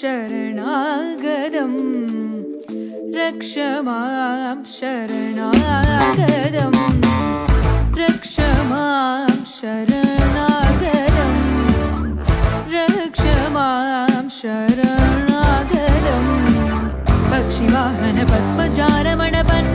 शरणागरम् क्षमां शरणागरम् क्षमां शरणागरम् शरणागदम् शरणागरं पक्षिवाहनपद्मचारमणपन्न